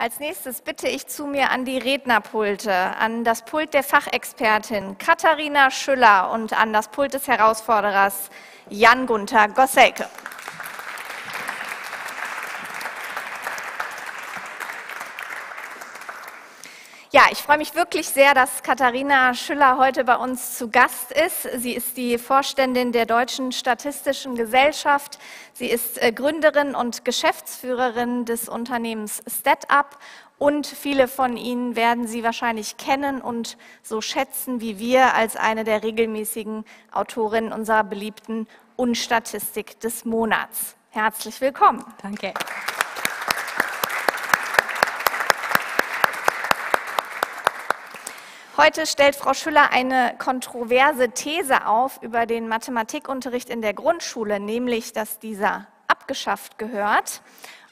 Als nächstes bitte ich zu mir an die Rednerpulte, an das Pult der Fachexpertin Katharina Schüller und an das Pult des Herausforderers Jan Gunther Gosselke. Ja, ich freue mich wirklich sehr, dass Katharina Schüller heute bei uns zu Gast ist. Sie ist die Vorständin der Deutschen Statistischen Gesellschaft. Sie ist äh, Gründerin und Geschäftsführerin des Unternehmens StatUp und viele von Ihnen werden sie wahrscheinlich kennen und so schätzen wie wir als eine der regelmäßigen Autorinnen unserer beliebten Unstatistik des Monats. Herzlich willkommen. Danke. Heute stellt Frau Schüller eine kontroverse These auf über den Mathematikunterricht in der Grundschule, nämlich dass dieser abgeschafft gehört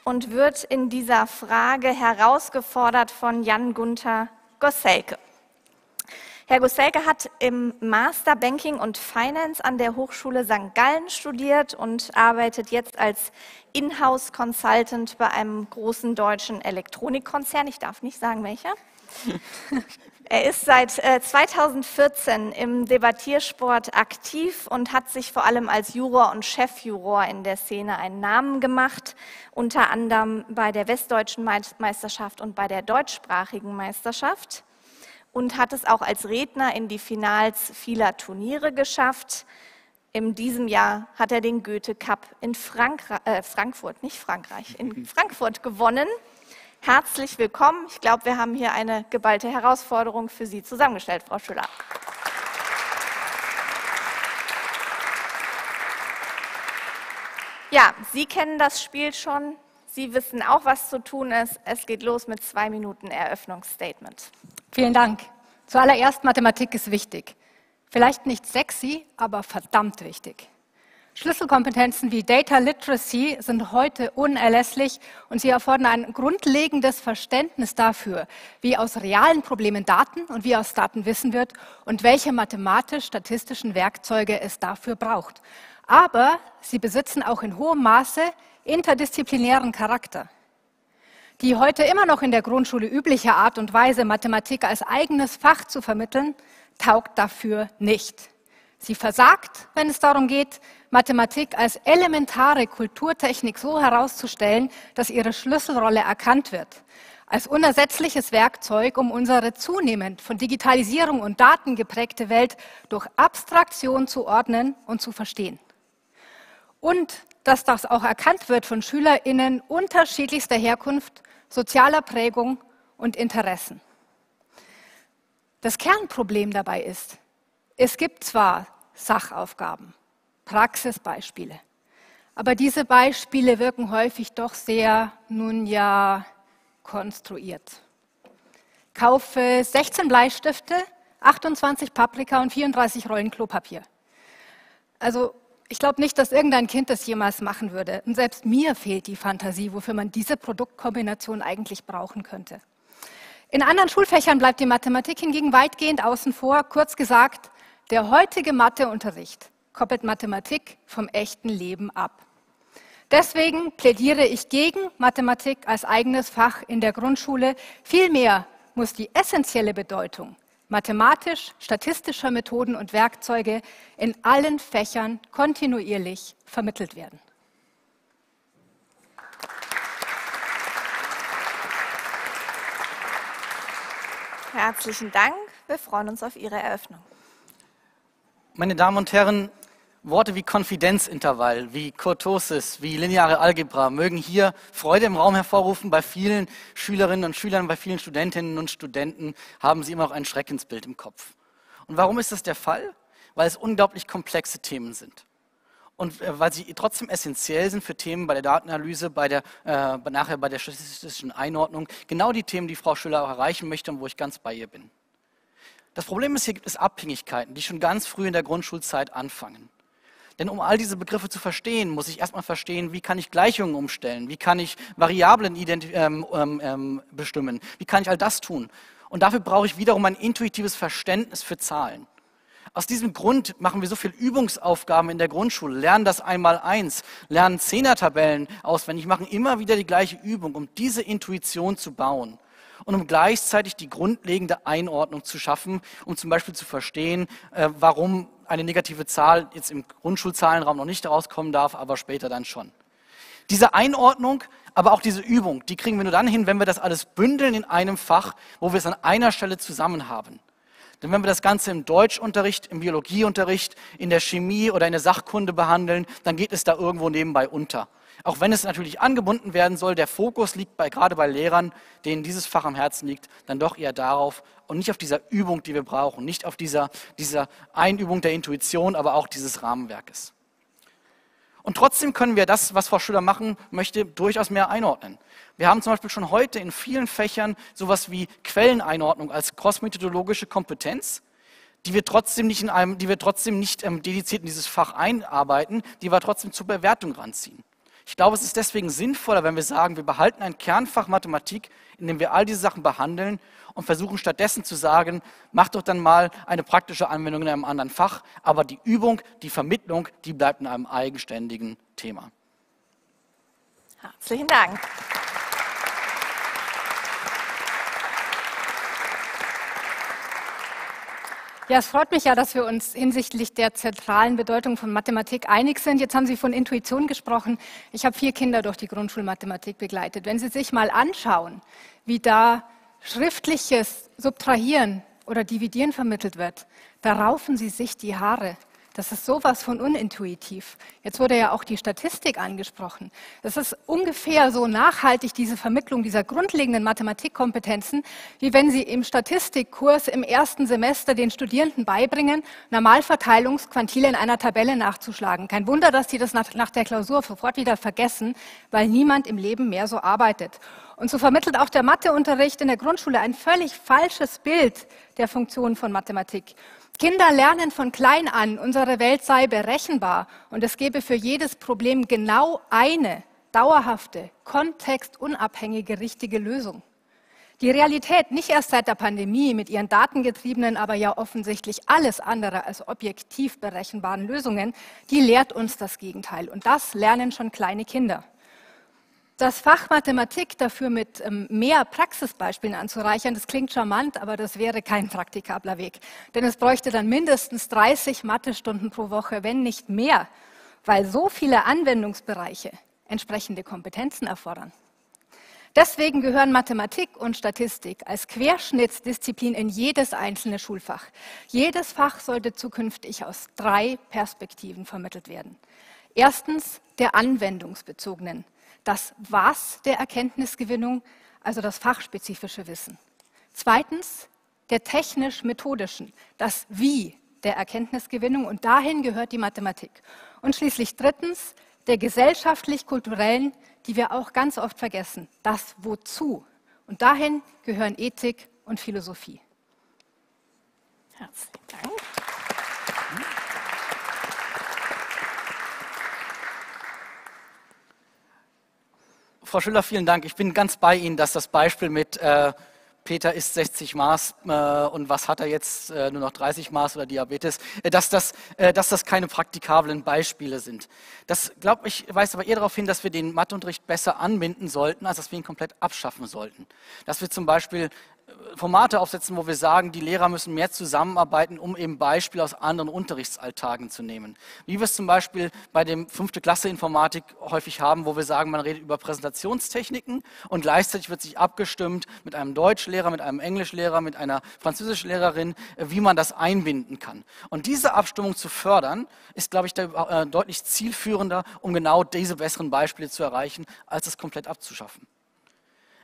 und wird in dieser Frage herausgefordert von Jan Gunther Gosselke. Herr Gosselke hat im Master Banking und Finance an der Hochschule St. Gallen studiert und arbeitet jetzt als Inhouse Consultant bei einem großen deutschen Elektronikkonzern. Ich darf nicht sagen, welcher. Er ist seit 2014 äh, im Debattiersport aktiv und hat sich vor allem als Juror und Chefjuror in der Szene einen Namen gemacht, unter anderem bei der Westdeutschen Meisterschaft und bei der deutschsprachigen Meisterschaft und hat es auch als Redner in die Finals vieler Turniere geschafft. In diesem Jahr hat er den Goethe Cup in Frankra äh, Frankfurt, nicht Frankreich, in Frankfurt gewonnen. Herzlich willkommen. Ich glaube, wir haben hier eine geballte Herausforderung für Sie zusammengestellt, Frau Schüller. Ja, Sie kennen das Spiel schon. Sie wissen auch, was zu tun ist. Es geht los mit zwei Minuten Eröffnungsstatement. Vielen Dank. Zuallererst, Mathematik ist wichtig. Vielleicht nicht sexy, aber verdammt wichtig. Schlüsselkompetenzen wie Data Literacy sind heute unerlässlich und sie erfordern ein grundlegendes Verständnis dafür, wie aus realen Problemen Daten und wie aus Daten Wissen wird und welche mathematisch-statistischen Werkzeuge es dafür braucht. Aber sie besitzen auch in hohem Maße interdisziplinären Charakter. Die heute immer noch in der Grundschule übliche Art und Weise, Mathematik als eigenes Fach zu vermitteln, taugt dafür nicht. Sie versagt, wenn es darum geht, Mathematik als elementare Kulturtechnik so herauszustellen, dass ihre Schlüsselrolle erkannt wird. Als unersetzliches Werkzeug, um unsere zunehmend von Digitalisierung und Daten geprägte Welt durch Abstraktion zu ordnen und zu verstehen. Und dass das auch erkannt wird von SchülerInnen unterschiedlichster Herkunft, sozialer Prägung und Interessen. Das Kernproblem dabei ist, es gibt zwar Sachaufgaben, Praxisbeispiele, aber diese Beispiele wirken häufig doch sehr, nun ja, konstruiert. Kaufe 16 Bleistifte, 28 Paprika und 34 Rollen Klopapier. Also ich glaube nicht, dass irgendein Kind das jemals machen würde. Und selbst mir fehlt die Fantasie, wofür man diese Produktkombination eigentlich brauchen könnte. In anderen Schulfächern bleibt die Mathematik hingegen weitgehend außen vor. Kurz gesagt, der heutige Matheunterricht koppelt Mathematik vom echten Leben ab. Deswegen plädiere ich gegen Mathematik als eigenes Fach in der Grundschule. Vielmehr muss die essentielle Bedeutung mathematisch-statistischer Methoden und Werkzeuge in allen Fächern kontinuierlich vermittelt werden. Herzlichen Dank. Wir freuen uns auf Ihre Eröffnung. Meine Damen und Herren, Worte wie Konfidenzintervall, wie Kurtosis, wie lineare Algebra mögen hier Freude im Raum hervorrufen. Bei vielen Schülerinnen und Schülern, bei vielen Studentinnen und Studenten haben sie immer noch ein Schreckensbild im Kopf. Und warum ist das der Fall? Weil es unglaublich komplexe Themen sind. Und äh, weil sie trotzdem essentiell sind für Themen bei der Datenanalyse, bei der, äh, nachher bei der statistischen Einordnung. Genau die Themen, die Frau Schüller auch erreichen möchte und wo ich ganz bei ihr bin. Das Problem ist, hier gibt es Abhängigkeiten, die schon ganz früh in der Grundschulzeit anfangen. Denn um all diese Begriffe zu verstehen, muss ich erstmal verstehen, wie kann ich Gleichungen umstellen, wie kann ich Variablen ähm, ähm, ähm, bestimmen, wie kann ich all das tun. Und dafür brauche ich wiederum ein intuitives Verständnis für Zahlen. Aus diesem Grund machen wir so viele Übungsaufgaben in der Grundschule, lernen das einmal eins, lernen Zehnertabellen auswendig, machen immer wieder die gleiche Übung, um diese Intuition zu bauen und um gleichzeitig die grundlegende Einordnung zu schaffen, um zum Beispiel zu verstehen, äh, warum eine negative Zahl jetzt im Grundschulzahlenraum noch nicht rauskommen darf, aber später dann schon. Diese Einordnung, aber auch diese Übung, die kriegen wir nur dann hin, wenn wir das alles bündeln in einem Fach, wo wir es an einer Stelle zusammen haben. Denn wenn wir das Ganze im Deutschunterricht, im Biologieunterricht, in der Chemie oder in der Sachkunde behandeln, dann geht es da irgendwo nebenbei unter. Auch wenn es natürlich angebunden werden soll, der Fokus liegt bei, gerade bei Lehrern, denen dieses Fach am Herzen liegt, dann doch eher darauf und nicht auf dieser Übung, die wir brauchen, nicht auf dieser, dieser Einübung der Intuition, aber auch dieses Rahmenwerkes. Und trotzdem können wir das, was Frau Schüler machen möchte, durchaus mehr einordnen. Wir haben zum Beispiel schon heute in vielen Fächern sowas wie Quelleneinordnung als crossmethodologische Kompetenz, die wir trotzdem nicht, in einem, die wir trotzdem nicht ähm, dediziert in dieses Fach einarbeiten, die wir trotzdem zur Bewertung ranziehen. Ich glaube, es ist deswegen sinnvoller, wenn wir sagen, wir behalten ein Kernfach Mathematik, in dem wir all diese Sachen behandeln und versuchen stattdessen zu sagen, mach doch dann mal eine praktische Anwendung in einem anderen Fach, aber die Übung, die Vermittlung, die bleibt in einem eigenständigen Thema. Herzlichen Dank. Ja, es freut mich ja, dass wir uns hinsichtlich der zentralen Bedeutung von Mathematik einig sind. Jetzt haben Sie von Intuition gesprochen. Ich habe vier Kinder durch die Grundschulmathematik begleitet. Wenn Sie sich mal anschauen, wie da schriftliches Subtrahieren oder Dividieren vermittelt wird, da raufen Sie sich die Haare. Das ist sowas von unintuitiv. Jetzt wurde ja auch die Statistik angesprochen. Das ist ungefähr so nachhaltig, diese Vermittlung dieser grundlegenden Mathematikkompetenzen, wie wenn Sie im Statistikkurs im ersten Semester den Studierenden beibringen, Normalverteilungsquantile in einer Tabelle nachzuschlagen. Kein Wunder, dass die das nach, nach der Klausur sofort wieder vergessen, weil niemand im Leben mehr so arbeitet. Und so vermittelt auch der Matheunterricht in der Grundschule ein völlig falsches Bild der Funktion von Mathematik. Kinder lernen von klein an, unsere Welt sei berechenbar und es gebe für jedes Problem genau eine dauerhafte, kontextunabhängige, richtige Lösung. Die Realität, nicht erst seit der Pandemie mit ihren datengetriebenen, aber ja offensichtlich alles andere als objektiv berechenbaren Lösungen, die lehrt uns das Gegenteil. Und das lernen schon kleine Kinder. Das Fach Mathematik dafür mit ähm, mehr Praxisbeispielen anzureichern, das klingt charmant, aber das wäre kein praktikabler Weg. Denn es bräuchte dann mindestens 30 Mathestunden pro Woche, wenn nicht mehr, weil so viele Anwendungsbereiche entsprechende Kompetenzen erfordern. Deswegen gehören Mathematik und Statistik als Querschnittsdisziplin in jedes einzelne Schulfach. Jedes Fach sollte zukünftig aus drei Perspektiven vermittelt werden. Erstens der anwendungsbezogenen das Was der Erkenntnisgewinnung, also das fachspezifische Wissen. Zweitens der technisch-methodischen, das Wie der Erkenntnisgewinnung und dahin gehört die Mathematik. Und schließlich drittens der gesellschaftlich-kulturellen, die wir auch ganz oft vergessen, das Wozu. Und dahin gehören Ethik und Philosophie. Herzlichen Dank. Frau Schüller, vielen Dank. Ich bin ganz bei Ihnen, dass das Beispiel mit äh, Peter isst 60 Maß äh, und was hat er jetzt, äh, nur noch 30 Maß oder Diabetes, äh, dass, das, äh, dass das keine praktikablen Beispiele sind. Das, glaube ich, weist aber eher darauf hin, dass wir den Matheunterricht besser anbinden sollten, als dass wir ihn komplett abschaffen sollten. Dass wir zum Beispiel Formate aufsetzen, wo wir sagen, die Lehrer müssen mehr zusammenarbeiten, um eben Beispiele aus anderen Unterrichtsalltagen zu nehmen. Wie wir es zum Beispiel bei dem fünfte Klasse Informatik häufig haben, wo wir sagen, man redet über Präsentationstechniken und gleichzeitig wird sich abgestimmt mit einem Deutschlehrer, mit einem Englischlehrer, mit einer Französischlehrerin, wie man das einbinden kann. Und diese Abstimmung zu fördern, ist, glaube ich, äh, deutlich zielführender, um genau diese besseren Beispiele zu erreichen, als es komplett abzuschaffen.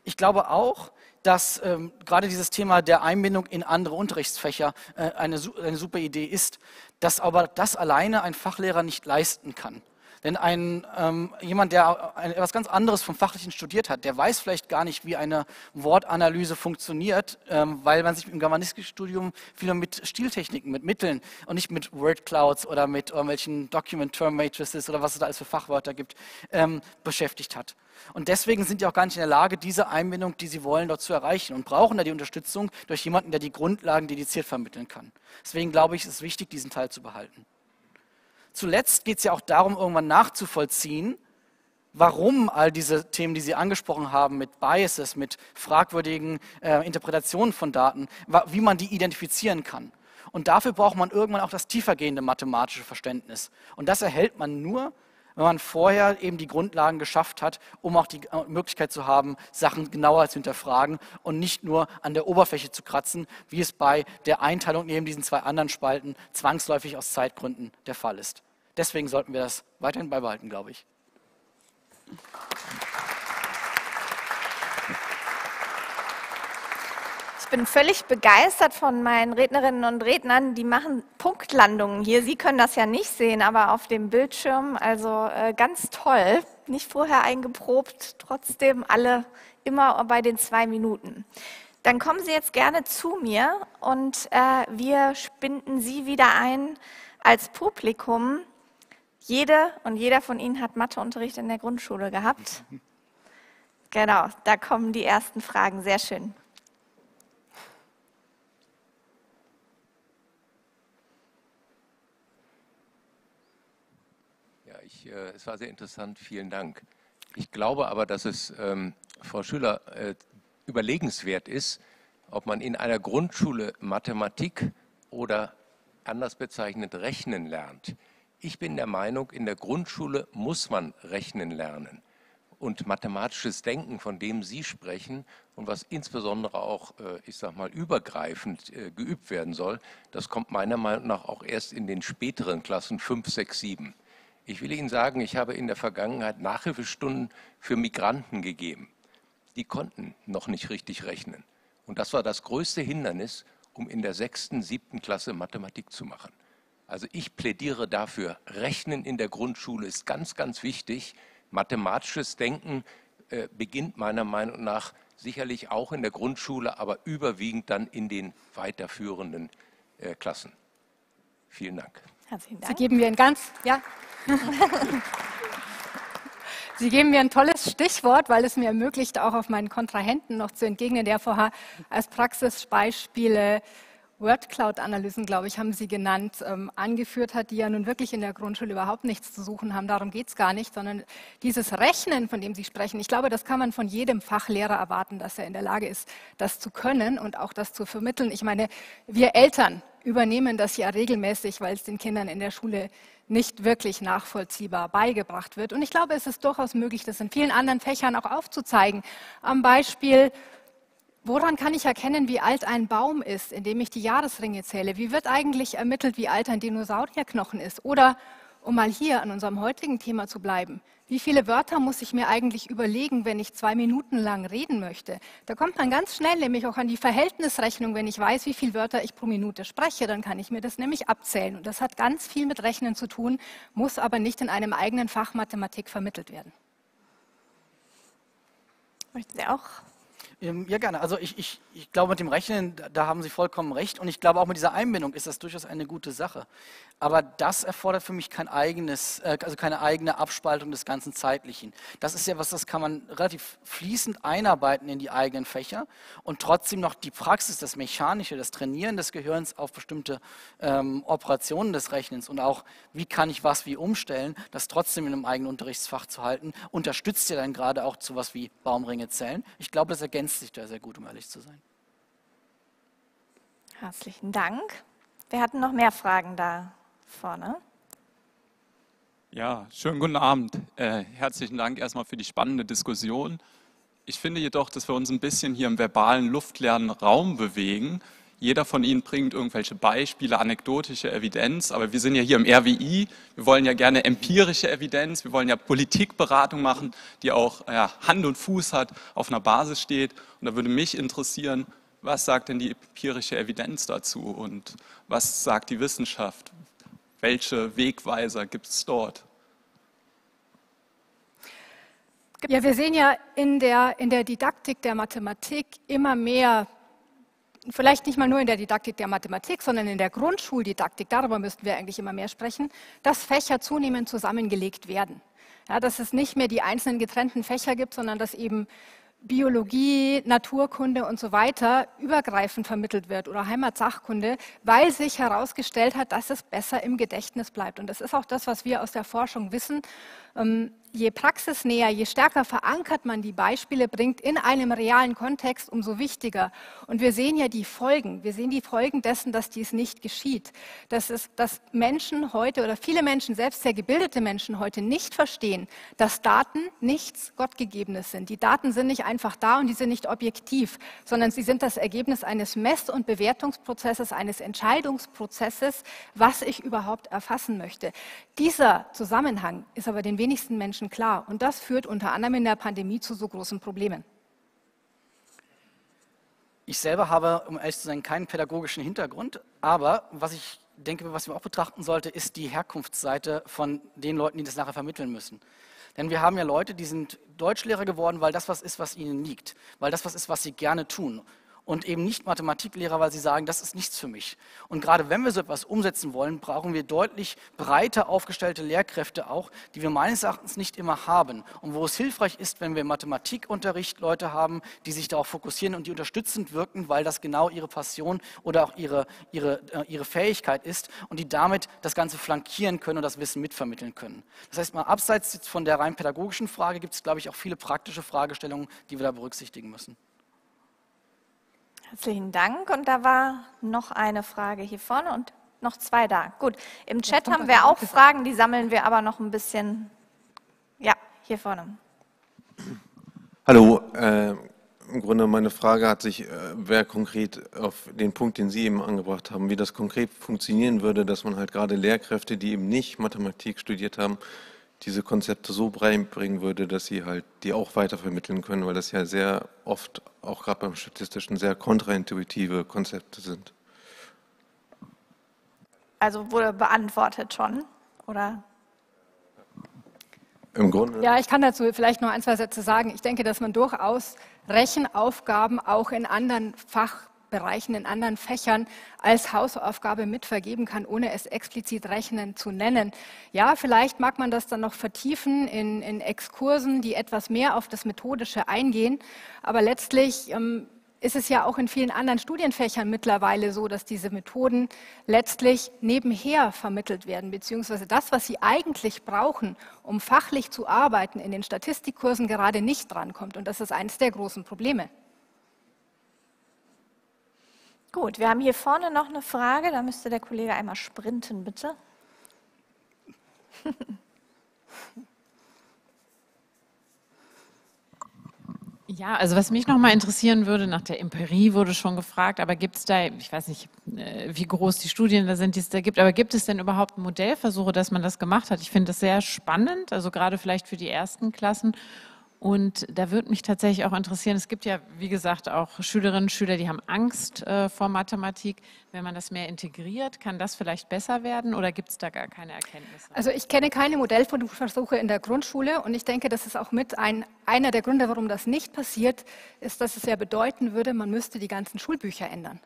Ich glaube auch, dass ähm, gerade dieses Thema der Einbindung in andere Unterrichtsfächer äh, eine, eine super Idee ist, dass aber das alleine ein Fachlehrer nicht leisten kann. Denn ein, ähm, jemand, der ein, etwas ganz anderes vom Fachlichen studiert hat, der weiß vielleicht gar nicht, wie eine Wortanalyse funktioniert, ähm, weil man sich im Germanistikstudium viel mit Stiltechniken, mit Mitteln und nicht mit Word Clouds oder mit irgendwelchen Document Term Matrices oder was es da alles für Fachwörter gibt, ähm, beschäftigt hat. Und deswegen sind die auch gar nicht in der Lage, diese Einbindung, die sie wollen, dort zu erreichen und brauchen da die Unterstützung durch jemanden, der die Grundlagen dediziert vermitteln kann. Deswegen glaube ich, ist es wichtig, diesen Teil zu behalten. Zuletzt geht es ja auch darum, irgendwann nachzuvollziehen, warum all diese Themen, die Sie angesprochen haben, mit Biases, mit fragwürdigen äh, Interpretationen von Daten, wie man die identifizieren kann. Und dafür braucht man irgendwann auch das tiefergehende mathematische Verständnis. Und das erhält man nur, wenn man vorher eben die Grundlagen geschafft hat, um auch die äh, Möglichkeit zu haben, Sachen genauer zu hinterfragen und nicht nur an der Oberfläche zu kratzen, wie es bei der Einteilung neben diesen zwei anderen Spalten zwangsläufig aus Zeitgründen der Fall ist. Deswegen sollten wir das weiterhin beibehalten, glaube ich. Ich bin völlig begeistert von meinen Rednerinnen und Rednern. Die machen Punktlandungen hier. Sie können das ja nicht sehen, aber auf dem Bildschirm, also äh, ganz toll. Nicht vorher eingeprobt, trotzdem alle immer bei den zwei Minuten. Dann kommen Sie jetzt gerne zu mir und äh, wir spinden Sie wieder ein als Publikum jede und jeder von Ihnen hat Matheunterricht in der Grundschule gehabt. Genau, da kommen die ersten Fragen. Sehr schön. Ja, ich, äh, es war sehr interessant. Vielen Dank. Ich glaube aber, dass es, ähm, Frau Schüler, äh, überlegenswert ist, ob man in einer Grundschule Mathematik oder anders bezeichnet Rechnen lernt. Ich bin der Meinung, in der Grundschule muss man rechnen lernen. Und mathematisches Denken, von dem Sie sprechen und was insbesondere auch, äh, ich sage mal, übergreifend äh, geübt werden soll, das kommt meiner Meinung nach auch erst in den späteren Klassen 5, 6, 7. Ich will Ihnen sagen, ich habe in der Vergangenheit Nachhilfestunden für Migranten gegeben. Die konnten noch nicht richtig rechnen. Und das war das größte Hindernis, um in der sechsten, siebten Klasse Mathematik zu machen. Also ich plädiere dafür, Rechnen in der Grundschule ist ganz, ganz wichtig. Mathematisches Denken äh, beginnt meiner Meinung nach sicherlich auch in der Grundschule, aber überwiegend dann in den weiterführenden äh, Klassen. Vielen Dank. Herzlichen Dank. Sie geben mir ein ganz, ja. Sie geben mir ein tolles Stichwort, weil es mir ermöglicht, auch auf meinen Kontrahenten noch zu entgegnen, der vorher als Praxisbeispiele Word-Cloud-Analysen, glaube ich, haben Sie genannt, ähm, angeführt hat, die ja nun wirklich in der Grundschule überhaupt nichts zu suchen haben. Darum geht es gar nicht, sondern dieses Rechnen, von dem Sie sprechen, ich glaube, das kann man von jedem Fachlehrer erwarten, dass er in der Lage ist, das zu können und auch das zu vermitteln. Ich meine, wir Eltern übernehmen das ja regelmäßig, weil es den Kindern in der Schule nicht wirklich nachvollziehbar beigebracht wird. Und ich glaube, es ist durchaus möglich, das in vielen anderen Fächern auch aufzuzeigen. Am Beispiel Woran kann ich erkennen, wie alt ein Baum ist, indem ich die Jahresringe zähle? Wie wird eigentlich ermittelt, wie alt ein Dinosaurierknochen ist? Oder, um mal hier an unserem heutigen Thema zu bleiben, wie viele Wörter muss ich mir eigentlich überlegen, wenn ich zwei Minuten lang reden möchte? Da kommt man ganz schnell nämlich auch an die Verhältnisrechnung. Wenn ich weiß, wie viele Wörter ich pro Minute spreche, dann kann ich mir das nämlich abzählen. Und das hat ganz viel mit Rechnen zu tun, muss aber nicht in einem eigenen Fach Mathematik vermittelt werden. Möchten Sie auch ja, gerne. Also ich, ich, ich glaube, mit dem Rechnen, da haben Sie vollkommen recht. Und ich glaube, auch mit dieser Einbindung ist das durchaus eine gute Sache. Aber das erfordert für mich kein eigenes, äh, also keine eigene Abspaltung des ganzen Zeitlichen. Das ist ja was, das kann man relativ fließend einarbeiten in die eigenen Fächer und trotzdem noch die Praxis, das Mechanische, das Trainieren des Gehirns auf bestimmte ähm, Operationen des Rechnens und auch, wie kann ich was wie umstellen, das trotzdem in einem eigenen Unterrichtsfach zu halten, unterstützt ja dann gerade auch zu was wie Baumringe zählen. Ich glaube, das ergänzt sich da sehr gut, um ehrlich zu sein. Herzlichen Dank. Wir hatten noch mehr Fragen da vorne. Ja, schönen guten Abend. Äh, herzlichen Dank erstmal für die spannende Diskussion. Ich finde jedoch, dass wir uns ein bisschen hier im verbalen, luftleeren Raum bewegen. Jeder von Ihnen bringt irgendwelche Beispiele, anekdotische Evidenz, aber wir sind ja hier im RWI. Wir wollen ja gerne empirische Evidenz, wir wollen ja Politikberatung machen, die auch ja, Hand und Fuß hat, auf einer Basis steht. Und da würde mich interessieren, was sagt denn die empirische Evidenz dazu und was sagt die Wissenschaft? Welche Wegweiser gibt es dort? Ja, wir sehen ja in der, in der Didaktik der Mathematik immer mehr, vielleicht nicht mal nur in der Didaktik der Mathematik, sondern in der Grundschuldidaktik, darüber müssten wir eigentlich immer mehr sprechen, dass Fächer zunehmend zusammengelegt werden. Ja, dass es nicht mehr die einzelnen getrennten Fächer gibt, sondern dass eben Biologie, Naturkunde und so weiter übergreifend vermittelt wird oder Heimatsachkunde, weil sich herausgestellt hat, dass es besser im Gedächtnis bleibt. Und das ist auch das, was wir aus der Forschung wissen. Ähm, je praxisnäher, je stärker verankert man die Beispiele bringt in einem realen Kontext, umso wichtiger. Und wir sehen ja die Folgen. Wir sehen die Folgen dessen, dass dies nicht geschieht. Das ist, dass Menschen heute oder viele Menschen, selbst sehr gebildete Menschen heute nicht verstehen, dass Daten nichts Gottgegebenes sind. Die Daten sind nicht einfach da und die sind nicht objektiv, sondern sie sind das Ergebnis eines Mess- und Bewertungsprozesses, eines Entscheidungsprozesses, was ich überhaupt erfassen möchte. Dieser Zusammenhang ist aber den wenigsten Menschen klar. Und das führt unter anderem in der Pandemie zu so großen Problemen. Ich selber habe, um ehrlich zu sein, keinen pädagogischen Hintergrund, aber was ich denke, was man auch betrachten sollte, ist die Herkunftsseite von den Leuten, die das nachher vermitteln müssen. Denn wir haben ja Leute, die sind Deutschlehrer geworden, weil das was ist, was ihnen liegt, weil das was ist, was sie gerne tun und eben nicht Mathematiklehrer, weil sie sagen, das ist nichts für mich. Und gerade wenn wir so etwas umsetzen wollen, brauchen wir deutlich breiter aufgestellte Lehrkräfte auch, die wir meines Erachtens nicht immer haben. Und wo es hilfreich ist, wenn wir im Mathematikunterricht Leute haben, die sich darauf fokussieren und die unterstützend wirken, weil das genau ihre Passion oder auch ihre, ihre, äh, ihre Fähigkeit ist und die damit das Ganze flankieren können und das Wissen mitvermitteln können. Das heißt mal, abseits von der rein pädagogischen Frage gibt es, glaube ich, auch viele praktische Fragestellungen, die wir da berücksichtigen müssen. Herzlichen Dank. Und da war noch eine Frage hier vorne und noch zwei da. Gut, im Chat haben wir auch Fragen, die sammeln wir aber noch ein bisschen. Ja, hier vorne. Hallo, äh, im Grunde meine Frage hat sich, äh, wer konkret auf den Punkt, den Sie eben angebracht haben, wie das konkret funktionieren würde, dass man halt gerade Lehrkräfte, die eben nicht Mathematik studiert haben, diese Konzepte so bringen würde, dass sie halt die auch weitervermitteln können, weil das ja sehr oft, auch gerade beim Statistischen, sehr kontraintuitive Konzepte sind. Also wurde beantwortet schon, oder? Im Grunde. Ja, ich kann dazu vielleicht noch ein, zwei Sätze sagen. Ich denke, dass man durchaus Rechenaufgaben auch in anderen Fach Bereichen, in anderen Fächern als Hausaufgabe mitvergeben kann, ohne es explizit Rechnen zu nennen. Ja, vielleicht mag man das dann noch vertiefen in, in Exkursen, die etwas mehr auf das Methodische eingehen, aber letztlich ähm, ist es ja auch in vielen anderen Studienfächern mittlerweile so, dass diese Methoden letztlich nebenher vermittelt werden, beziehungsweise das, was sie eigentlich brauchen, um fachlich zu arbeiten, in den Statistikkursen gerade nicht drankommt. Und das ist eines der großen Probleme. Gut, wir haben hier vorne noch eine Frage. Da müsste der Kollege einmal sprinten, bitte. Ja, also was mich noch mal interessieren würde, nach der Empirie wurde schon gefragt, aber gibt es da, ich weiß nicht, äh, wie groß die Studien da sind, die es da gibt, aber gibt es denn überhaupt Modellversuche, dass man das gemacht hat? Ich finde das sehr spannend, also gerade vielleicht für die ersten Klassen und da würde mich tatsächlich auch interessieren, es gibt ja, wie gesagt, auch Schülerinnen und Schüler, die haben Angst äh, vor Mathematik. Wenn man das mehr integriert, kann das vielleicht besser werden oder gibt es da gar keine Erkenntnisse? Also ich kenne keine Modellversuche in der Grundschule und ich denke, das ist auch mit ein, einer der Gründe, warum das nicht passiert, ist, dass es ja bedeuten würde, man müsste die ganzen Schulbücher ändern.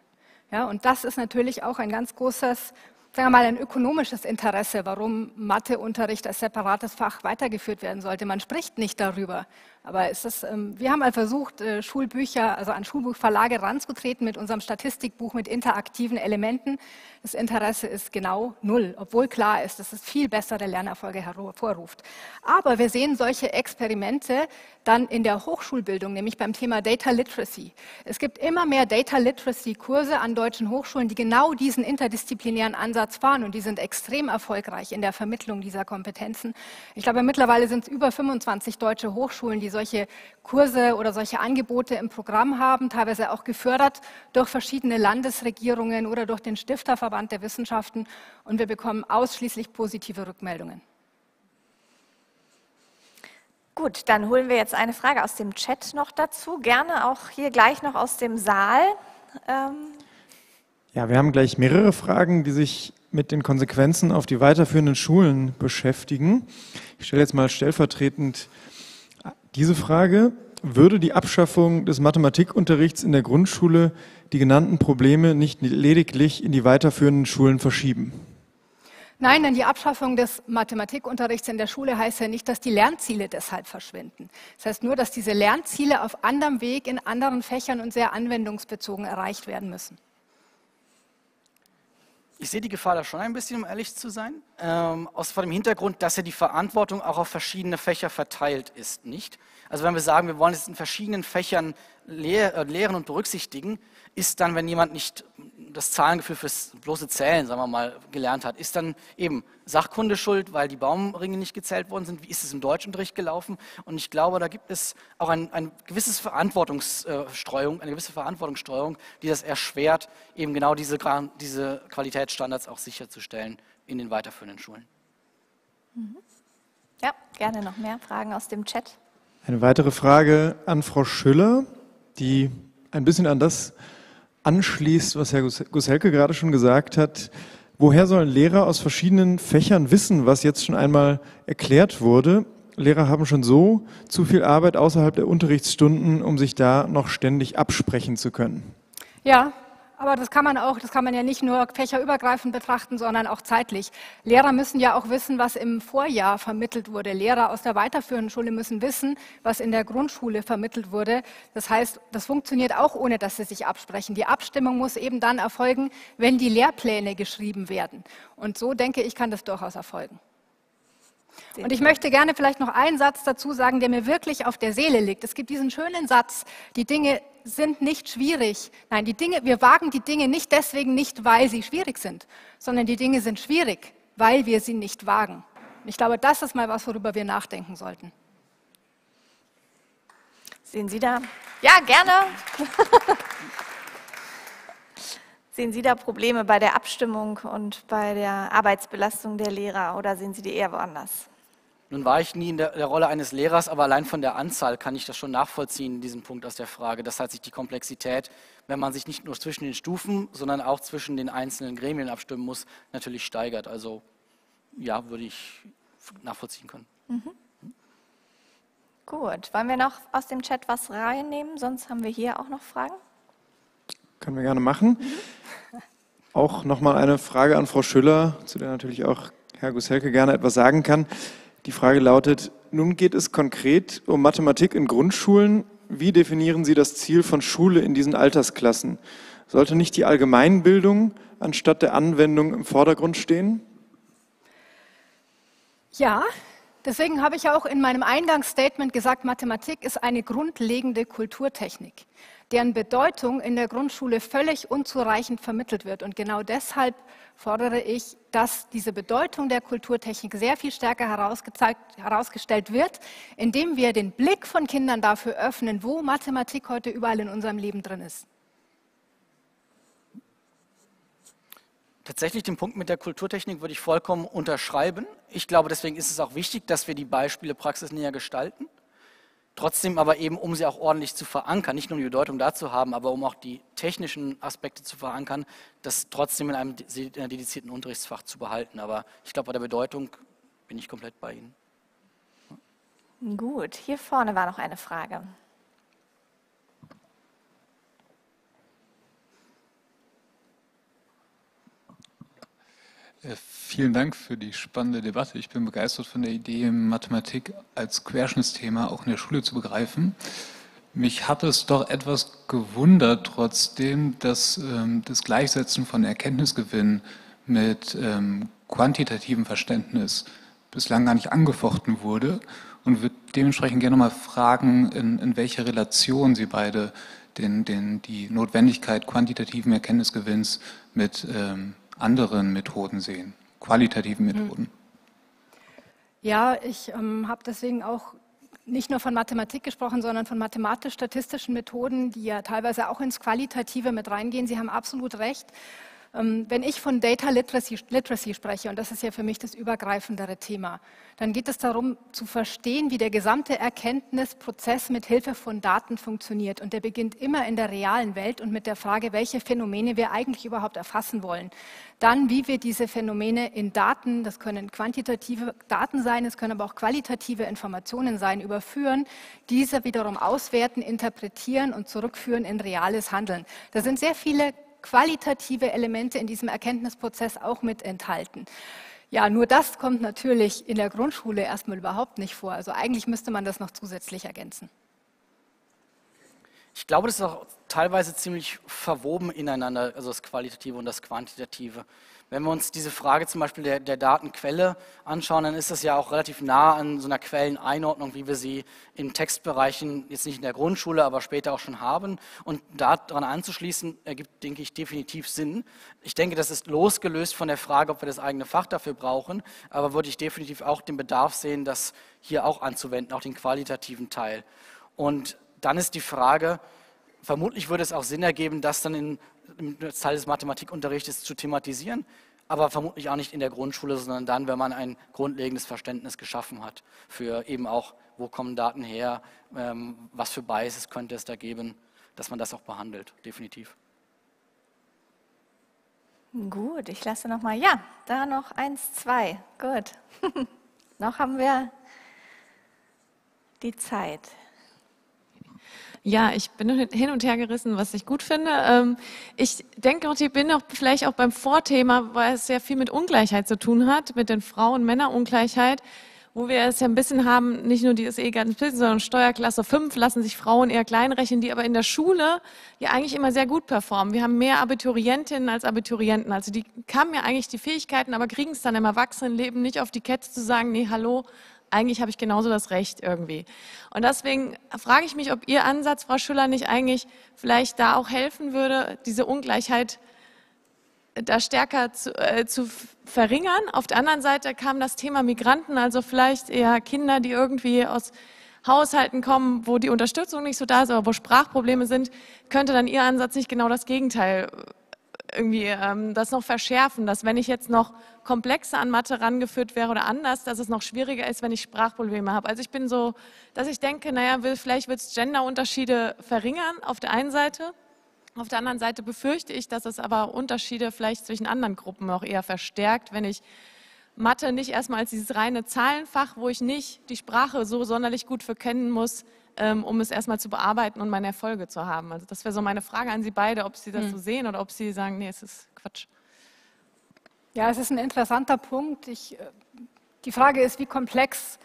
Ja, und das ist natürlich auch ein ganz großes sagen wir mal, ein ökonomisches Interesse, warum Matheunterricht als separates Fach weitergeführt werden sollte. Man spricht nicht darüber. Aber ist das, ähm, wir haben mal versucht, äh, Schulbücher, also an Schulbuchverlage ranzutreten mit unserem Statistikbuch mit interaktiven Elementen. Das Interesse ist genau null, obwohl klar ist, dass es viel bessere Lernerfolge hervorruft. Aber wir sehen solche Experimente dann in der Hochschulbildung, nämlich beim Thema Data Literacy. Es gibt immer mehr Data Literacy Kurse an deutschen Hochschulen, die genau diesen interdisziplinären Ansatz fahren und die sind extrem erfolgreich in der Vermittlung dieser Kompetenzen. Ich glaube, mittlerweile sind es über 25 deutsche Hochschulen, die solche Kurse oder solche Angebote im Programm haben, teilweise auch gefördert durch verschiedene Landesregierungen oder durch den Stifterverband der Wissenschaften. Und wir bekommen ausschließlich positive Rückmeldungen. Gut, dann holen wir jetzt eine Frage aus dem Chat noch dazu. Gerne auch hier gleich noch aus dem Saal. Ähm ja, wir haben gleich mehrere Fragen, die sich mit den Konsequenzen auf die weiterführenden Schulen beschäftigen. Ich stelle jetzt mal stellvertretend Diese Frage, würde die Abschaffung des Mathematikunterrichts in der Grundschule die genannten Probleme nicht lediglich in die weiterführenden Schulen verschieben? Nein, denn die Abschaffung des Mathematikunterrichts in der Schule heißt ja nicht, dass die Lernziele deshalb verschwinden. Das heißt nur, dass diese Lernziele auf anderem Weg in anderen Fächern und sehr anwendungsbezogen erreicht werden müssen. Ich sehe die Gefahr da schon ein bisschen, um ehrlich zu sein, ähm, aus vor dem Hintergrund, dass ja die Verantwortung auch auf verschiedene Fächer verteilt ist, nicht? Also wenn wir sagen, wir wollen es in verschiedenen Fächern lehren und berücksichtigen, ist dann, wenn jemand nicht das Zahlengefühl fürs bloße Zählen, sagen wir mal, gelernt hat, ist dann eben Sachkunde schuld, weil die Baumringe nicht gezählt worden sind. Wie ist es im Deutschunterricht gelaufen? Und ich glaube, da gibt es auch ein, ein gewisses Verantwortungsstreuung, eine gewisse Verantwortungssteuerung, die das erschwert, eben genau diese, diese Qualitätsstandards auch sicherzustellen in den weiterführenden Schulen. Mhm. Ja, gerne noch mehr Fragen aus dem Chat. Eine weitere Frage an Frau Schüller, die ein bisschen an das anschließt, was Herr Gusselke gerade schon gesagt hat. Woher sollen Lehrer aus verschiedenen Fächern wissen, was jetzt schon einmal erklärt wurde? Lehrer haben schon so zu viel Arbeit außerhalb der Unterrichtsstunden, um sich da noch ständig absprechen zu können. Ja, aber das kann man auch, das kann man ja nicht nur fächerübergreifend betrachten, sondern auch zeitlich. Lehrer müssen ja auch wissen, was im Vorjahr vermittelt wurde. Lehrer aus der weiterführenden Schule müssen wissen, was in der Grundschule vermittelt wurde. Das heißt, das funktioniert auch ohne, dass sie sich absprechen. Die Abstimmung muss eben dann erfolgen, wenn die Lehrpläne geschrieben werden. Und so denke ich, kann das durchaus erfolgen. Und ich möchte gerne vielleicht noch einen Satz dazu sagen, der mir wirklich auf der Seele liegt. Es gibt diesen schönen Satz, die Dinge sind nicht schwierig. Nein, die Dinge, wir wagen die Dinge nicht deswegen nicht, weil sie schwierig sind, sondern die Dinge sind schwierig, weil wir sie nicht wagen. Und ich glaube, das ist mal was, worüber wir nachdenken sollten. Sehen Sie da? Ja, gerne. sehen Sie da Probleme bei der Abstimmung und bei der Arbeitsbelastung der Lehrer oder sehen Sie die eher woanders? Nun war ich nie in der, der, Rolle eines Lehrers, aber allein von der Anzahl kann ich das schon nachvollziehen, diesen Punkt aus der Frage, dass halt sich die Komplexität, wenn man sich nicht nur zwischen den Stufen, sondern auch zwischen den einzelnen Gremien abstimmen muss, natürlich steigert. Also ja, würde ich nachvollziehen können. Mhm. Gut, wollen wir noch aus dem Chat was reinnehmen? Sonst haben wir hier auch noch Fragen. Können wir gerne machen. Auch nochmal eine Frage an Frau Schüller, zu der natürlich auch Herr Gusselke gerne etwas sagen kann. Die Frage lautet, nun geht es konkret um Mathematik in Grundschulen. Wie definieren Sie das Ziel von Schule in diesen Altersklassen? Sollte nicht die Allgemeinbildung anstatt der Anwendung im Vordergrund stehen? Ja, deswegen habe ich auch in meinem Eingangsstatement gesagt, Mathematik ist eine grundlegende Kulturtechnik deren Bedeutung in der Grundschule völlig unzureichend vermittelt wird. Und genau deshalb fordere ich, dass diese Bedeutung der Kulturtechnik sehr viel stärker herausgestellt wird, indem wir den Blick von Kindern dafür öffnen, wo Mathematik heute überall in unserem Leben drin ist. Tatsächlich den Punkt mit der Kulturtechnik würde ich vollkommen unterschreiben. Ich glaube, deswegen ist es auch wichtig, dass wir die Beispiele praxisnäher gestalten. Trotzdem aber eben, um sie auch ordentlich zu verankern, nicht nur die Bedeutung dazu haben, aber um auch die technischen Aspekte zu verankern, das trotzdem in einem dedizierten Unterrichtsfach zu behalten. Aber ich glaube, bei der Bedeutung bin ich komplett bei Ihnen. Gut, hier vorne war noch eine Frage. Vielen Dank für die spannende Debatte. Ich bin begeistert von der Idee, Mathematik als Querschnittsthema auch in der Schule zu begreifen. Mich hat es doch etwas gewundert trotzdem, dass ähm, das Gleichsetzen von Erkenntnisgewinn mit ähm, quantitativem Verständnis bislang gar nicht angefochten wurde und würde dementsprechend gerne mal fragen, in, in welcher Relation Sie beide den, den, die Notwendigkeit quantitativen Erkenntnisgewinns mit ähm, anderen Methoden sehen, qualitativen mhm. Methoden. Ja, ich ähm, habe deswegen auch nicht nur von Mathematik gesprochen, sondern von mathematisch-statistischen Methoden, die ja teilweise auch ins Qualitative mit reingehen. Sie haben absolut recht. Ähm, wenn ich von Data Literacy, Literacy, spreche, und das ist ja für mich das übergreifendere Thema, dann geht es darum zu verstehen, wie der gesamte Erkenntnisprozess mit Hilfe von Daten funktioniert. Und der beginnt immer in der realen Welt und mit der Frage, welche Phänomene wir eigentlich überhaupt erfassen wollen. Dann, wie wir diese Phänomene in Daten, das können quantitative Daten sein, es können aber auch qualitative Informationen sein, überführen, diese wiederum auswerten, interpretieren und zurückführen in reales Handeln. Da sind sehr viele qualitative Elemente in diesem Erkenntnisprozess auch mit enthalten. Ja, nur das kommt natürlich in der Grundschule erstmal überhaupt nicht vor. Also eigentlich müsste man das noch zusätzlich ergänzen. Ich glaube, das ist auch teilweise ziemlich verwoben ineinander, also das Qualitative und das Quantitative. Wenn wir uns diese Frage zum Beispiel der, der, Datenquelle anschauen, dann ist das ja auch relativ nah an so einer Quelleneinordnung, wie wir sie in Textbereichen, jetzt nicht in der Grundschule, aber später auch schon haben. Und daran anzuschließen, ergibt, denke ich, definitiv Sinn. Ich denke, das ist losgelöst von der Frage, ob wir das eigene Fach dafür brauchen, aber würde ich definitiv auch den Bedarf sehen, das hier auch anzuwenden, auch den qualitativen Teil. Und dann ist die Frage, vermutlich würde es auch Sinn ergeben, das dann in im Teil des Mathematikunterrichtes zu thematisieren, aber vermutlich auch nicht in der Grundschule, sondern dann, wenn man ein grundlegendes Verständnis geschaffen hat für eben auch, wo kommen Daten her, ähm, was für Biases könnte es da geben, dass man das auch behandelt, definitiv. Gut, ich lasse noch mal. Ja, da noch eins, zwei. Gut. noch haben wir die Zeit. Ja, ich bin hin und her gerissen, was ich gut finde. Ähm, ich denke auch, ich bin auch vielleicht auch beim Vorthema, weil es sehr viel mit Ungleichheit zu tun hat, mit den Frauen-Männer-Ungleichheit, wo wir es ja ein bisschen haben, nicht nur dieses eh bisschen, sondern Steuerklasse 5 lassen sich Frauen eher kleinrechnen, die aber in der Schule ja eigentlich immer sehr gut performen. Wir haben mehr Abiturientinnen als Abiturienten. Also die haben ja eigentlich die Fähigkeiten, aber kriegen es dann im Erwachsenenleben nicht auf die Kette zu sagen, nee, hallo, eigentlich habe ich genauso das Recht irgendwie. Und deswegen frage ich mich, ob Ihr Ansatz, Frau Schüller, nicht eigentlich vielleicht da auch helfen würde, diese Ungleichheit da stärker zu, äh, zu verringern. Auf der anderen Seite kam das Thema Migranten, also vielleicht eher Kinder, die irgendwie aus Haushalten kommen, wo die Unterstützung nicht so da ist, aber wo Sprachprobleme sind, könnte dann Ihr Ansatz nicht genau das Gegenteil irgendwie ähm, das noch verschärfen, dass wenn ich jetzt noch komplexer an Mathe rangeführt wäre oder anders, dass es noch schwieriger ist, wenn ich Sprachprobleme habe. Also ich bin so, dass ich denke, naja, will, vielleicht wird es Genderunterschiede verringern auf der einen Seite. Auf der anderen Seite befürchte ich, dass es aber Unterschiede vielleicht zwischen anderen Gruppen auch eher verstärkt, wenn ich Mathe nicht erstmal als dieses reine Zahlenfach, wo ich nicht die Sprache so sonderlich gut für kennen muss, um es erstmal zu bearbeiten und meine Erfolge zu haben. Also das wäre so meine Frage an Sie beide, ob Sie das hm. so sehen oder ob Sie sagen, nee, es ist Quatsch. Ja, es ist ein interessanter Punkt. Ich, äh, die Frage ist, wie komplex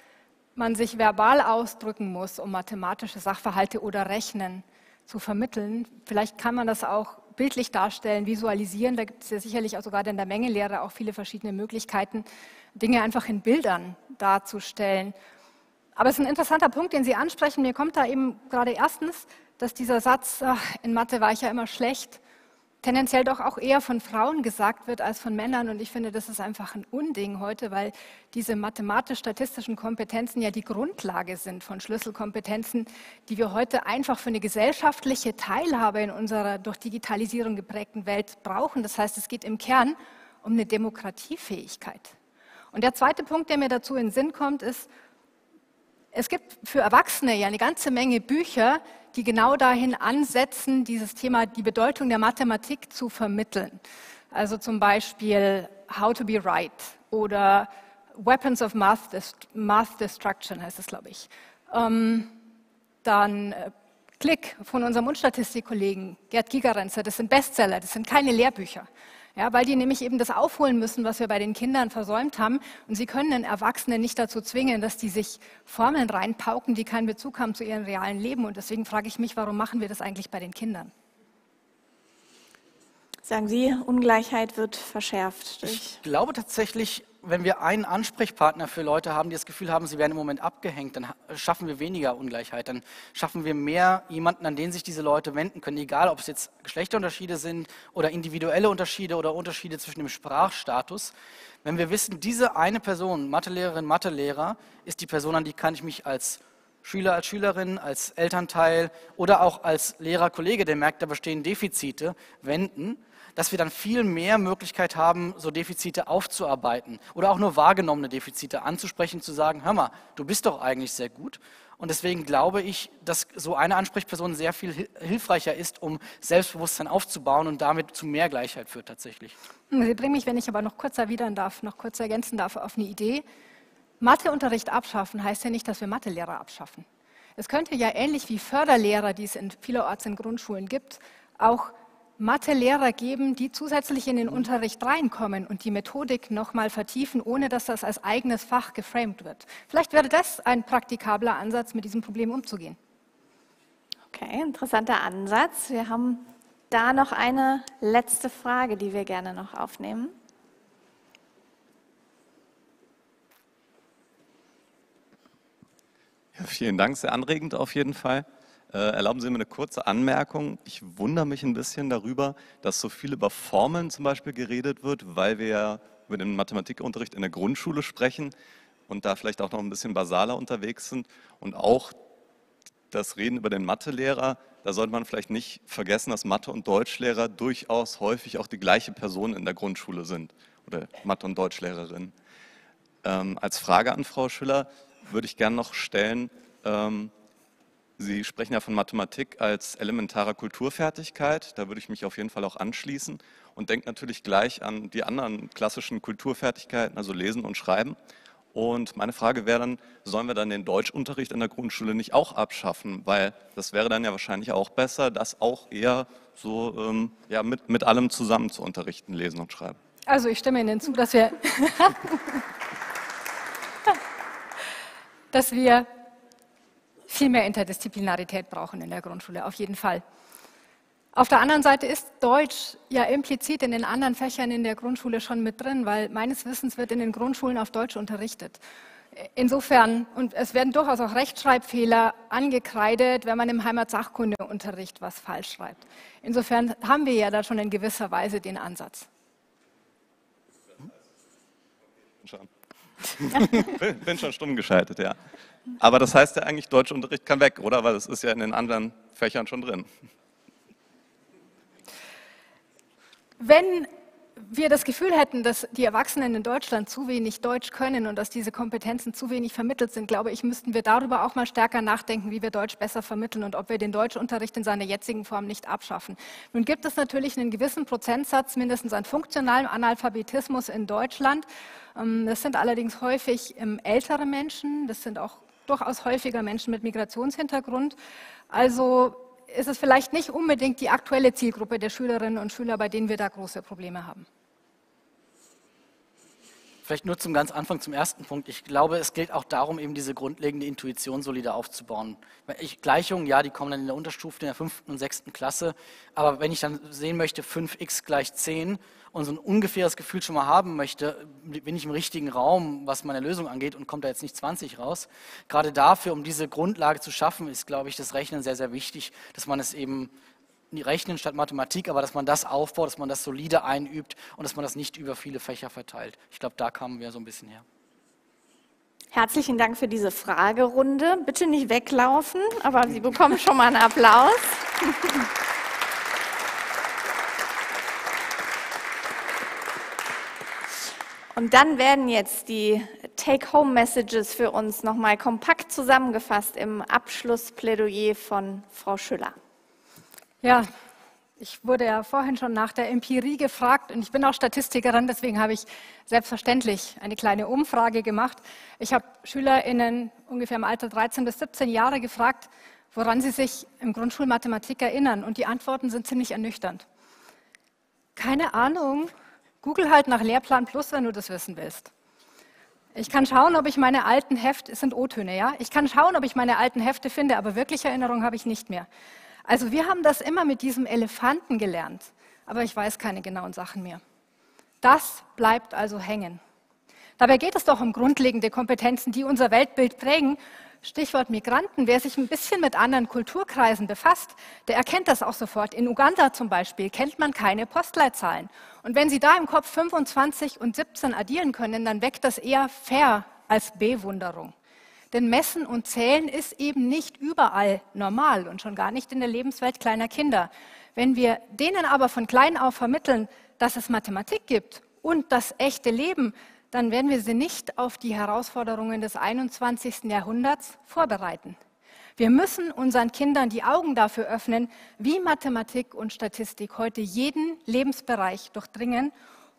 man sich verbal ausdrücken muss, um mathematische Sachverhalte oder Rechnen zu vermitteln. Vielleicht kann man das auch bildlich darstellen, visualisieren. Da gibt es ja sicherlich auch sogar in der Mengelehre auch viele verschiedene Möglichkeiten, Dinge einfach in Bildern darzustellen. Aber es ist ein interessanter Punkt, den Sie ansprechen. Mir kommt da eben gerade erstens, dass dieser Satz, ach, in Mathe war ich ja immer schlecht, tendenziell doch auch eher von Frauen gesagt wird als von Männern. Und ich finde, das ist einfach ein Unding heute, weil diese mathematisch-statistischen Kompetenzen ja die Grundlage sind von Schlüsselkompetenzen, die wir heute einfach für eine gesellschaftliche Teilhabe in unserer durch Digitalisierung geprägten Welt brauchen. Das heißt, es geht im Kern um eine Demokratiefähigkeit. Und der zweite Punkt, der mir dazu in den Sinn kommt, ist, es gibt für Erwachsene ja eine ganze Menge Bücher, die genau dahin ansetzen, dieses Thema, die Bedeutung der Mathematik zu vermitteln. Also zum Beispiel How to be Right oder Weapons of Math, Dest Math Destruction heißt es, glaube ich. Ähm, dann äh, Klick von unserem Unstatistikkollegen Gerd Gigerenzer, das sind Bestseller, das sind keine Lehrbücher. Ja, weil die nämlich eben das aufholen müssen, was wir bei den Kindern versäumt haben. Und sie können den Erwachsenen nicht dazu zwingen, dass die sich Formeln reinpauken, die keinen Bezug haben zu ihrem realen Leben. Und deswegen frage ich mich, warum machen wir das eigentlich bei den Kindern? Sagen Sie, Ungleichheit wird verschärft. ich glaube tatsächlich, wenn wir einen Ansprechpartner für Leute haben, die das Gefühl haben, sie werden im Moment abgehängt, dann schaffen wir weniger Ungleichheit. Dann schaffen wir mehr jemanden, an den sich diese Leute wenden können, egal ob es jetzt Geschlechterunterschiede sind oder individuelle Unterschiede oder Unterschiede zwischen dem Sprachstatus. Wenn wir wissen, diese eine Person, Mathelehrerin, Mathelehrer, ist die Person, an die kann ich mich als Schüler als Schülerin, als Elternteil oder auch als Lehrer-Kollege, der merkt, da bestehen Defizite, wenden, dass wir dann viel mehr Möglichkeit haben, so Defizite aufzuarbeiten oder auch nur wahrgenommene Defizite anzusprechen, zu sagen, hör mal, du bist doch eigentlich sehr gut. Und deswegen glaube ich, dass so eine Ansprechperson sehr viel hilfreicher ist, um Selbstbewusstsein aufzubauen und damit zu mehr Gleichheit führt tatsächlich. Sie bringen mich, wenn ich aber noch kurz erwidern darf, noch kurz ergänzen darf, auf eine Idee. Matheunterricht abschaffen heißt ja nicht, dass wir Mathelehrer abschaffen. Es könnte ja ähnlich wie Förderlehrer, die es in vielerorts in Grundschulen gibt, auch Mathelehrer geben, die zusätzlich in den Unterricht reinkommen und die Methodik nochmal vertiefen, ohne dass das als eigenes Fach geframed wird. Vielleicht wäre das ein praktikabler Ansatz, mit diesem Problem umzugehen. Okay, interessanter Ansatz. Wir haben da noch eine letzte Frage, die wir gerne noch aufnehmen. Ja, vielen Dank, sehr anregend auf jeden Fall. Äh, erlauben Sie mir eine kurze Anmerkung. Ich wundere mich ein bisschen darüber, dass so viel über Formeln zum Beispiel geredet wird, weil wir ja über den Mathematikunterricht in der Grundschule sprechen und da vielleicht auch noch ein bisschen basaler unterwegs sind. Und auch das Reden über den Mathelehrer, da sollte man vielleicht nicht vergessen, dass Mathe- und Deutschlehrer durchaus häufig auch die gleiche Person in der Grundschule sind oder Mathe- und Deutschlehrerin. Ähm, als Frage an Frau Schüller, würde ich gerne noch stellen, ähm, Sie sprechen ja von Mathematik als elementarer Kulturfertigkeit. Da würde ich mich auf jeden Fall auch anschließen und denke natürlich gleich an die anderen klassischen Kulturfertigkeiten, also Lesen und Schreiben. Und meine Frage wäre dann, sollen wir dann den Deutschunterricht in der Grundschule nicht auch abschaffen? Weil das wäre dann ja wahrscheinlich auch besser, das auch eher so ähm, ja, mit, mit allem zusammen zu unterrichten, lesen und schreiben. Also ich stimme Ihnen zu, dass wir dass wir viel mehr Interdisziplinarität brauchen in der Grundschule, auf jeden Fall. Auf der anderen Seite ist Deutsch ja implizit in den anderen Fächern in der Grundschule schon mit drin, weil meines Wissens wird in den Grundschulen auf Deutsch unterrichtet. Insofern, und es werden durchaus auch Rechtschreibfehler angekreidet, wenn man im Heimatsachkundeunterricht was falsch schreibt. Insofern haben wir ja da schon in gewisser Weise den Ansatz. Schon. Bin schon stumm geschaltet, ja. Aber das heißt ja eigentlich, Deutschunterricht kann weg, oder? Weil es ist ja in den anderen Fächern schon drin. Wenn wir das Gefühl hätten, dass die Erwachsenen in Deutschland zu wenig Deutsch können und dass diese Kompetenzen zu wenig vermittelt sind, glaube ich, müssten wir darüber auch mal stärker nachdenken, wie wir Deutsch besser vermitteln und ob wir den Deutschunterricht in seiner jetzigen Form nicht abschaffen. Nun gibt es natürlich einen gewissen Prozentsatz mindestens an funktionalem Analphabetismus in Deutschland. Ähm, das sind allerdings häufig ähm, ältere Menschen, das sind auch durchaus häufiger Menschen mit Migrationshintergrund. Also ist es vielleicht nicht unbedingt die aktuelle Zielgruppe der Schülerinnen und Schüler, bei denen wir da große Probleme haben. Vielleicht nur zum ganz Anfang, zum ersten Punkt. Ich glaube, es gilt auch darum, eben diese grundlegende Intuition solide aufzubauen. Ich, Gleichungen, ja, die kommen dann in der Unterstufe, in der fünften und sechsten Klasse. Aber wenn ich dann sehen möchte, 5x gleich 10 und so ein ungefähres Gefühl schon mal haben möchte, bin ich im richtigen Raum, was meine Lösung angeht und kommt da jetzt nicht 20 raus. Gerade dafür, um diese Grundlage zu schaffen, ist, glaube ich, das Rechnen sehr, sehr wichtig, dass man es eben Rechnen statt Mathematik, aber dass man das aufbaut, dass man das solide einübt und dass man das nicht über viele Fächer verteilt. Ich glaube, da kamen wir so ein bisschen her. Herzlichen Dank für diese Fragerunde. Bitte nicht weglaufen, aber Sie bekommen schon mal einen Applaus. Und dann werden jetzt die Take-Home-Messages für uns nochmal kompakt zusammengefasst im Abschlussplädoyer von Frau Schüller. Ja, ich wurde ja vorhin schon nach der Empirie gefragt und ich bin auch Statistikerin, deswegen habe ich selbstverständlich eine kleine Umfrage gemacht. Ich habe SchülerInnen ungefähr im Alter 13 bis 17 Jahre gefragt, woran sie sich im Grundschulmathematik erinnern und die Antworten sind ziemlich ernüchternd. Keine Ahnung. Google halt nach Lehrplan Plus, wenn du das wissen willst. Ich kann schauen, ob ich meine alten Hefte, es sind O-Töne, ja? Ich kann schauen, ob ich meine alten Hefte finde, aber wirkliche Erinnerung habe ich nicht mehr. Also wir haben das immer mit diesem Elefanten gelernt, aber ich weiß keine genauen Sachen mehr. Das bleibt also hängen. Dabei geht es doch um grundlegende Kompetenzen, die unser Weltbild prägen. Stichwort Migranten. Wer sich ein bisschen mit anderen Kulturkreisen befasst, der erkennt das auch sofort. In Uganda zum Beispiel kennt man keine Postleitzahlen. Und wenn Sie da im Kopf 25 und 17 addieren können, dann weckt das eher fair als Bewunderung. Denn Messen und Zählen ist eben nicht überall normal und schon gar nicht in der Lebenswelt kleiner Kinder. Wenn wir denen aber von klein auf vermitteln, dass es Mathematik gibt und das echte Leben, dann werden wir sie nicht auf die Herausforderungen des 21. Jahrhunderts vorbereiten. Wir müssen unseren Kindern die Augen dafür öffnen, wie Mathematik und Statistik heute jeden Lebensbereich durchdringen.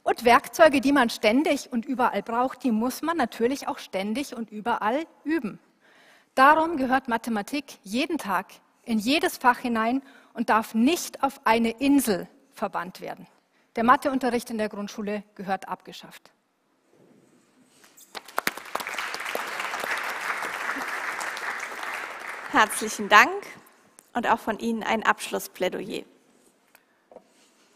Und Werkzeuge, die man ständig und überall braucht, die muss man natürlich auch ständig und überall üben. Darum gehört Mathematik jeden Tag in jedes Fach hinein und darf nicht auf eine Insel verbannt werden. Der Matheunterricht in der Grundschule gehört abgeschafft. Herzlichen Dank und auch von Ihnen ein Abschlussplädoyer.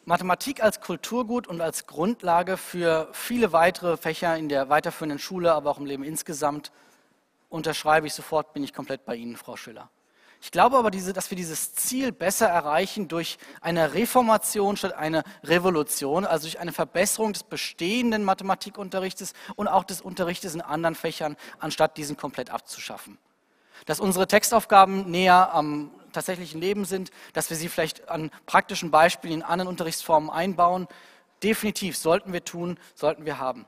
Mathematik als Kulturgut und als Grundlage für viele weitere Fächer in der weiterführenden Schule, aber auch im Leben insgesamt unterschreibe ich sofort, bin ich komplett bei Ihnen, Frau Schiller. Ich glaube aber, dass wir dieses Ziel besser erreichen durch eine Reformation statt eine Revolution, also durch eine Verbesserung des bestehenden Mathematikunterrichtes und auch des Unterrichtes in anderen Fächern, anstatt diesen komplett abzuschaffen dass unsere Textaufgaben näher am tatsächlichen Leben sind, dass wir sie vielleicht an praktischen Beispielen in anderen Unterrichtsformen einbauen. Definitiv sollten wir tun, sollten wir haben.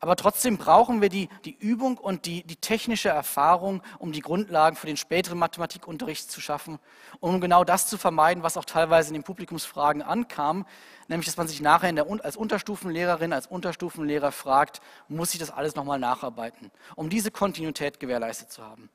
Aber trotzdem brauchen wir die, die Übung und die, die technische Erfahrung, um die Grundlagen für den späteren Mathematikunterricht zu schaffen, um genau das zu vermeiden, was auch teilweise in den Publikumsfragen ankam, nämlich dass man sich nachher der, als Unterstufenlehrerin, als Unterstufenlehrer fragt, muss ich das alles nochmal nacharbeiten, um diese Kontinuität gewährleistet zu haben.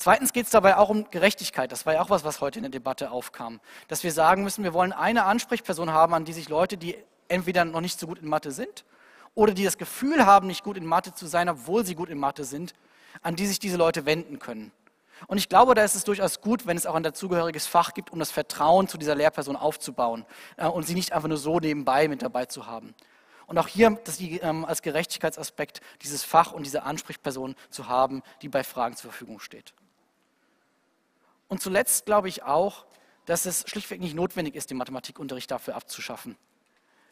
Zweitens geht es dabei auch um Gerechtigkeit. Das war ja auch was, was heute in der Debatte aufkam. Dass wir sagen müssen, wir wollen eine Ansprechperson haben, an die sich Leute, die entweder noch nicht so gut in Mathe sind oder die das Gefühl haben, nicht gut in Mathe zu sein, obwohl sie gut in Mathe sind, an die sich diese Leute wenden können. Und ich glaube, da ist es durchaus gut, wenn es auch ein dazugehöriges Fach gibt, um das Vertrauen zu dieser Lehrperson aufzubauen äh, und sie nicht einfach nur so nebenbei mit dabei zu haben. Und auch hier die, ähm, als Gerechtigkeitsaspekt dieses Fach und diese Ansprechperson zu haben, die bei Fragen zur Verfügung steht. Und zuletzt glaube ich auch, dass es schlichtweg nicht notwendig ist, den Mathematikunterricht dafür abzuschaffen.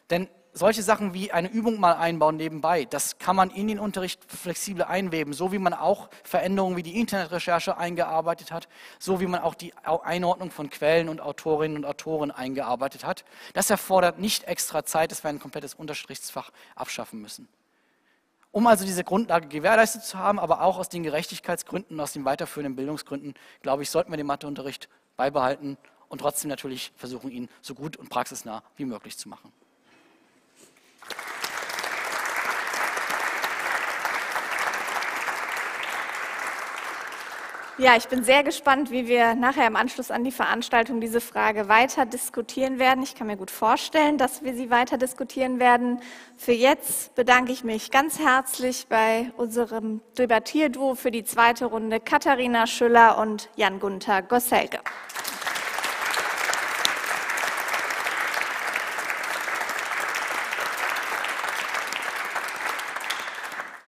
Denn solche Sachen wie eine Übung mal einbauen nebenbei, das kann man in den Unterricht flexibel einweben, so wie man auch Veränderungen wie die Internetrecherche eingearbeitet hat, so wie man auch die Einordnung von Quellen und Autorinnen und Autoren eingearbeitet hat. Das erfordert nicht extra Zeit, dass wir ein komplettes Unterrichtsfach abschaffen müssen. Um also diese Grundlage gewährleistet zu haben, aber auch aus den Gerechtigkeitsgründen aus den weiterführenden Bildungsgründen, glaube ich, sollten wir den Matheunterricht beibehalten und trotzdem natürlich versuchen, ihn so gut und praxisnah wie möglich zu machen. Ja, ich bin sehr gespannt, wie wir nachher im Anschluss an die Veranstaltung diese Frage weiter diskutieren werden. Ich kann mir gut vorstellen, dass wir sie weiter diskutieren werden. Für jetzt bedanke ich mich ganz herzlich bei unserem Debattierduo für die zweite Runde, Katharina Schüller und Jan-Gunther Gosselke.